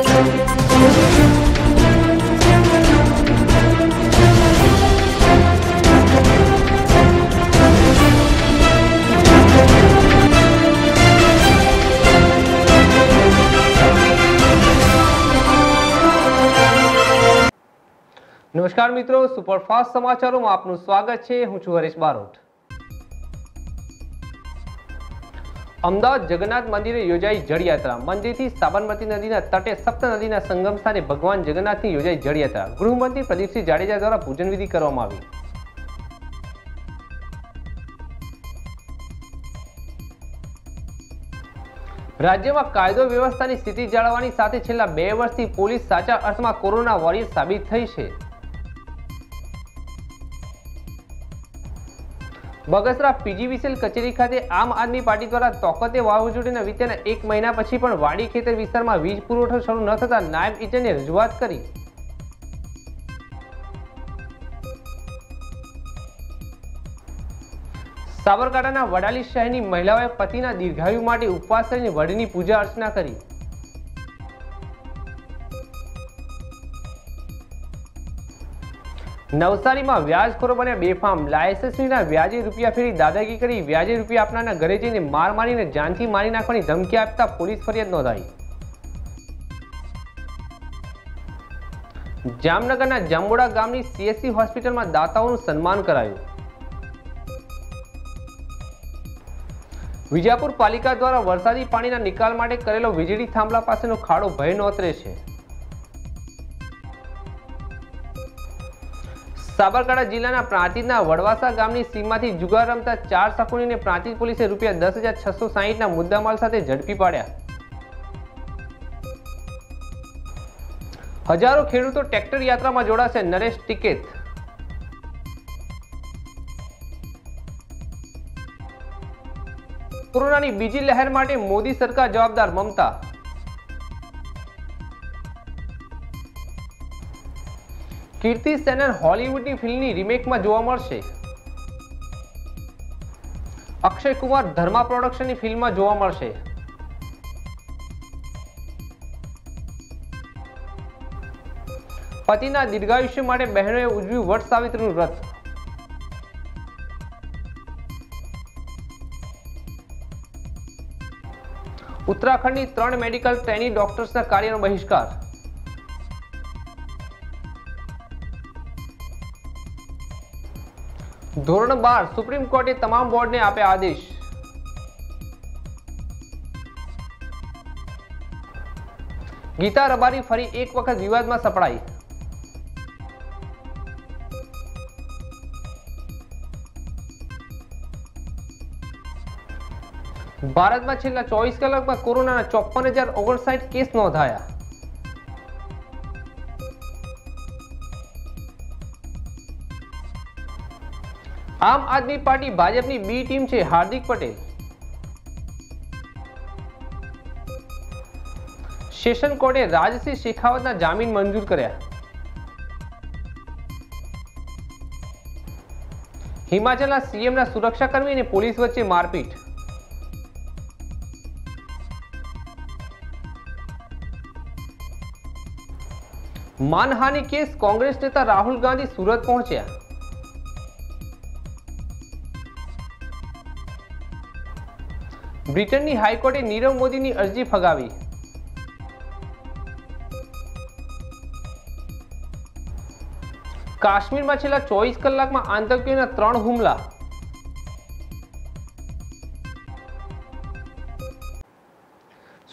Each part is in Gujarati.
નમસ્કાર મિત્રો સુપરફાસ્ટ સમાચારોમાં આપનું સ્વાગત છે. હું છું હરીશ બારોટ. અમદાવાદ જગન્નાથ મંદિરે યોજાઈ જળયાત્રા. મંદિરથી સાબરમતી નદીના તટે સપ્ત નદીના સંગમ સ્થાને ભગવાન જગન્નાથની યોજાઈ જળયાત્રા. ગૃહમંત્રી પ્રદીપસિંહ જાડેજા દ્વારા પૂજન વિધિ કરવામાં આવી. રાજ્યમાં કાયદો વ્યવસ્થાની સ્થિતિ જાળવવાની સાથે છેલ્લા બે વર્ષથી પોલીસ સાચા અર્થમાં કોરોના વોરિયર સાબિત થઈ છે. બગસરા પીજીવીસીએલ કચેરી ખાતે આમ આદમી પાર્ટી દ્વારા તોકતે વાવાઝોડાના વીત્યાના એક મહિના પછી પણ વાડી ખેતર વિસ્તારમાં વીજ પુરવઠો શરૂ ન થતા નાયબ ઇજનને રજૂઆત કરી. સાબરકાંઠાના વડાલી શહેરની મહિલાઓએ પતિના દીર્ઘાયુ માટે ઉપવાસ કરીને વડની પૂજા અર્ચના કરી. નવસારીમાં વ્યાજખોરો બન્યા બેફામ. લાયસન્સના વ્યાજે રૂપિયા ફેરી દાદાગી કરી, વ્યાજે રૂપિયા આપનારના ઘરે જઈને માર મારીને જાનથી મારી નાખવાની ધમકી આપતા પોલીસ ફરિયાદ નોંધાઈ. જામનગરના જાંબોડા ગામની સીએસસી હોસ્પિટલમાં દાતાઓનું સન્માન કરાયું. વિજાપુર પાલિકા દ્વારા વરસાદી પાણીના નિકાલ માટે કરેલો વીજળી થાંભલા પાસેનો ખાડો ભય નોતરે છે. સાબરકાંઠા જિલ્લાના પ્રાંતિજના વડવાસા ગામની સીમમાંથી જુગાર રમતા ચાર શકુનીને પ્રાંતિજ પોલીસે રૂપિયા દસ હજાર છસો સાહીઠના મુદ્દામાલ સાથે ઝડપી પાડ્યા. હજારો ખેડૂતો ટ્રેક્ટર યાત્રામાં જોડાશે નરેશ ટિકેત. કોરોનાની બીજી લહેર માટે મોદી સરકાર જવાબદાર મમતા કીર્તિ સેનન હોલિવૂડની ફિલ્મની રિમેકમાં જોવા મળશે. અક્ષય કુમાર ધર્મા પ્રોડક્શનની ફિલ્મમાં જોવા મળશે. પતિના દીર્ઘાયુષ્ય માટે બહેનોએ ઉજવ્યું વટ સાવિત્રીનું વ્રત. ઉત્તરાખંડની ત્રણ મેડિકલ ટ્રેની ડોક્ટર્સના કાર્યનો બહિષ્કાર. ધોરણ બાર, સુપ્રીમ કોર્ટે તમામ બોર્ડને આપ્યા આદેશ. ગીતા રબારી ફરી એક વખત વિવાદમાં સપડાઈ. ભારતમાં છેલ્લા ચોવીસ કલાકમાં કોરોનાના ચોપન હજાર ઓગણસાઠ કેસ નોંધાયા. આમ આદમી પાર્ટી ભાજપની બી ટીમ છે હાર્દિક પટેલ. સેશન કોર્ટે રાજસિંહ શેખાવતના જામીન મંજૂર કર્યા. હિમાચલના સીએમના સુરક્ષાકર્મી અને પોલીસ વચ્ચે મારપીટ. માનહાનિ કેસ કોંગ્રેસ નેતા રાહુલ ગાંધી સુરત પહોંચ્યા. બ્રિટનની હાઈકોર્ટે નીરવ મોદીની અરજી ફગાવી. કાશ્મીરમાં છેલ્લા ચોવીસ કલાકમાં આતંકીઓના ત્રણ હુમલા.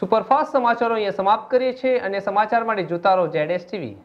સુપરફાસ્ટ સમાચારો અહીંયા સમાપ્ત કરીએ છીએ અને સમાચાર માટે જોતા રહો જેડએસ ટીવી.